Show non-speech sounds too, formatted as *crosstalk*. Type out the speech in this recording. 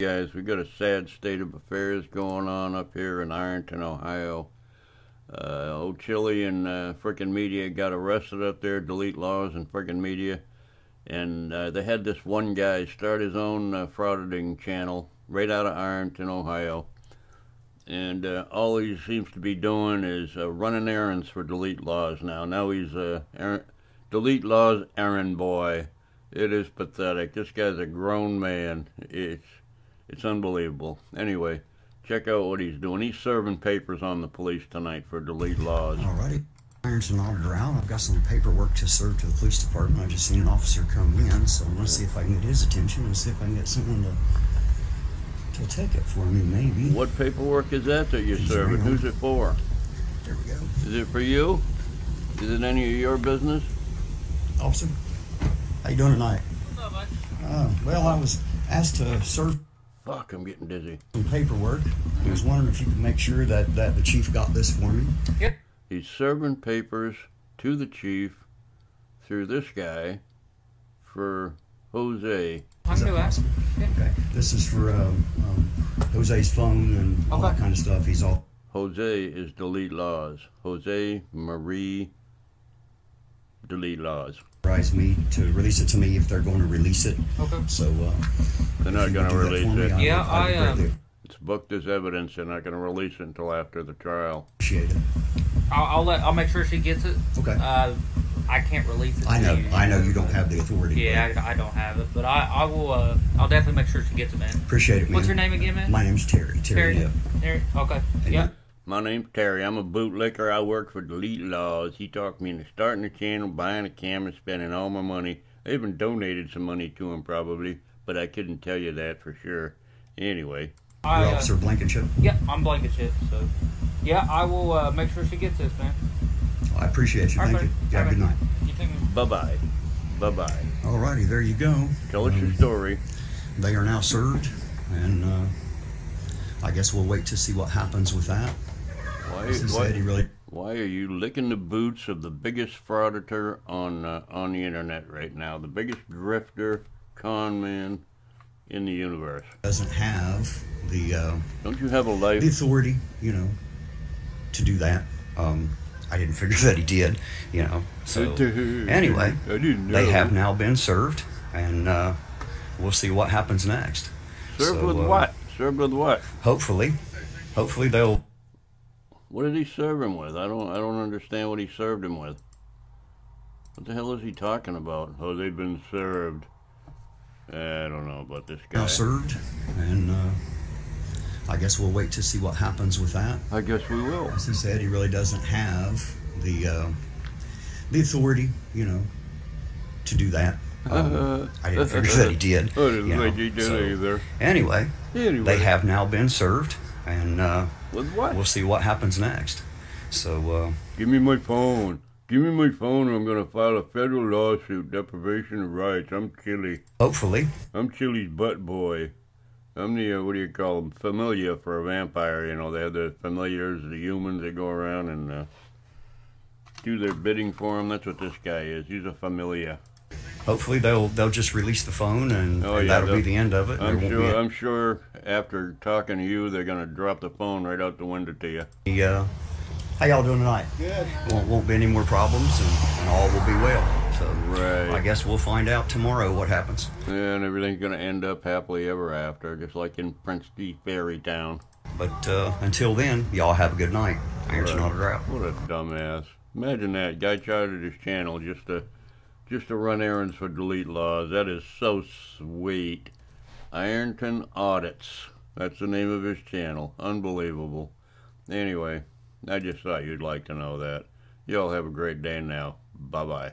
guys, we got a sad state of affairs going on up here in Ironton, Ohio. Uh, old Chili and uh, media got arrested up there, Delete Lawz and frickin' media. And uh, they had this one guy start his own uh, frauding channel right out of Ironton, Ohio. And uh, all he seems to be doing is uh, running errands for Delete Lawz now. Now he's a uh, Delete Lawz errand boy. It is pathetic. This guy's a grown man. It's it's unbelievable. Anyway, check out what he's doing. He's serving papers on the police tonight for Delete Lawz. Alrighty. Ironton auditor out. I've got some paperwork to serve to the police department. I just seen an officer come in, so I'm gonna see if I can get his attention and see if I can get someone to to take it for me, maybe. What paperwork is that that you're He's serving? Who's it for? There we go. Is it for you? Is it any of your business? Officer, how you doing tonight? Uh, well, I was asked to serve Fuck, I'm getting dizzy. some paperwork. I was wondering if you could make sure that, that the chief got this for me. Yep. He's serving papers to the chief through this guy for Jose. I Is can that do that. possible? Yeah. Okay. This is for um, um, Jose's phone and all that kind of stuff. He's all Jose is Delete Lawz. Jose Marie Delete Lawz. authorized me to release it to me if they're going to release it. Okay. So uh, They're not going to would do that release for me, it. I would- Yeah, I would I, um, It's booked as evidence. They're not going to release it until after the trial. appreciate it. I'll, I'll let. I'll make sure she gets it. Okay. Uh, I can't release it. I to know, you. I know you don't have the authority. Yeah, I, I don't have it, but I, I will. Uh, I'll definitely make sure she gets it, man. Appreciate it, man. What's your name again, man? My name's Terry. Terry. Neff. Terry. Okay. And Yeah. My name's Terry. I'm a bootlicker. I work for Delete Lawz. He talked me into starting the channel, buying a camera, spending all my money. I even donated some money to him probably, but I couldn't tell you that for sure. Anyway, I, You're uh, Officer Blankenship. yeah, I'm Blankenship. So, yeah, I will uh, make sure she gets this, man. I appreciate you. Thank Okay. you. You have a good night. You think? bye bye. Bye bye. Alrighty, there you go. Tell us your Um, story. They are now served, and uh, I guess we'll wait to see what happens with that. Why, As he said, he why, really why are you licking the boots of the biggest frauditor on uh, on the internet right now? The biggest drifter, con man in the universe. doesn't have the uh, Don't you have a life? the authority, you know, to do that. Um, I didn't figure *laughs* that he did, you know. So anyway, I didn't know. they have now been served, and uh, we'll see what happens next. served So, with uh, what? Served with what? Hopefully, hopefully they'll What did he serve him with? I don't I don't understand what he served him with. What the hell is he talking about? Oh, they've been served. I don't know about this guy. now served, and uh, I guess we'll wait to see what happens with that. I guess we will. As he said, he really doesn't have the uh, the authority, you know, to do that. *laughs* Um, I didn't *laughs* figure that he did. I didn't you know, think he did so- either. Anyway, Anyway, they have now been served, and uh, we'll see what happens next. So, uh, Give me my phone. Give me my phone or I'm gonna file a federal lawsuit, deprivation of rights. I'm Chili. hopefully, I'm Chili's butt boy. I'm the, uh, what do you call them, familiar for a vampire, you know. They have the familiars, the humans that go around and uh, do their bidding for them. That's what this guy is. He's a familiar. Hopefully they'll they'll just release the phone, and, Oh, and yeah, that'll be the end of it. I'm sure, won't I'm sure after talking to you, they're gonna drop the phone right out the window to you. be. any, uh, how y'all doing tonight? Good. Won't, won't be any more problems, and, and all will be well. So, Right. I guess we'll find out tomorrow what happens. And everything's gonna end up happily ever after, just like in Prince D. Fairy Town. But uh, until then, y'all have a good night. Ironton Right. Auditor out. What a dumbass. Imagine that. Guy chartered his channel just to just to run errands for Delete Lawz. That is so sweet. Ironton Audits. That's the name of his channel. Unbelievable. Anyway, I just thought you'd like to know that. Y'all have a great day now. Bye bye.